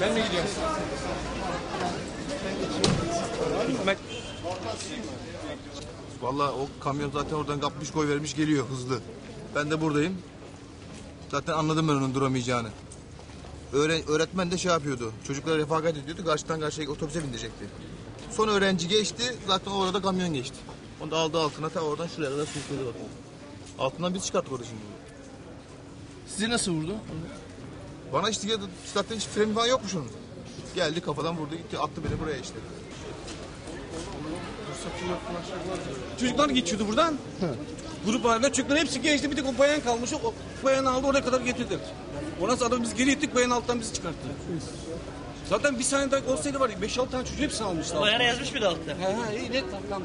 Sen mi gidiyorsun? Ahmet, Vallahi o kamyon zaten oradan kapmış koy vermiş geliyor hızlı. Ben de buradayım. Zaten anladım ben onun duramayacağını. Öğre- öğretmen de şey yapıyordu. Çocuklara refakat ediyordu. Karşıdan karşıya otobüse bindirecekti. Son öğrenci geçti. Zaten orada kamyon geçti. Onu da aldı altına ta oradan şuraya kadar sürükledi bakın. Altından biz çıkarttık orada şimdi. sizi nasıl vurdu? Bana işte geldi. Zaten hiç freni falan yokmuş onun. Geldi kafadan vurdu gitti. Attı beni buraya işte. Çocuklar geçiyordu buradan. Grup halinde çocuklar hepsi geçti. Bir tek o bayan kalmış. O bayanı aldı oraya kadar getirdiler. Ondan sonra adam biz geri gittik. Bayan alttan bizi çıkarttı. Zaten bir saniye daha olsaydı var ya 5-6 tane çocuğu hepsini almışlar. Bayana yazmış bir de altta. He he iyi net tamam.